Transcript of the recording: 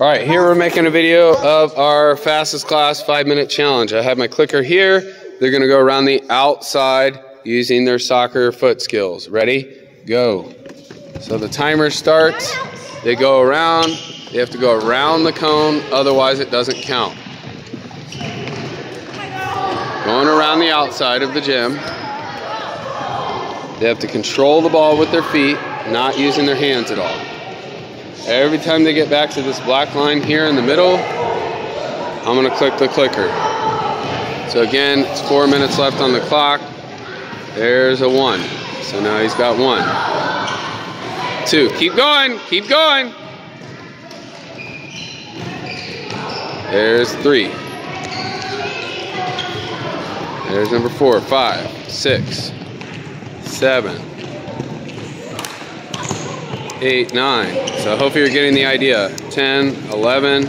All right, here we're making a video of our fastest class five minute challenge. I have my clicker here. They're gonna go around the outside using their soccer foot skills. Ready? Go. So the timer starts. They go around. They have to go around the cone, otherwise it doesn't count. Going around the outside of the gym. They have to control the ball with their feet, not using their hands at all. Every time they get back to this black line here in the middle, I'm gonna click the clicker. So again, it's four minutes left on the clock. There's a one. So now he's got one. Two, keep going, keep going. There's three. There's number four, five, six, seven, eight, nine. So hopefully you're getting the idea. 10, 11,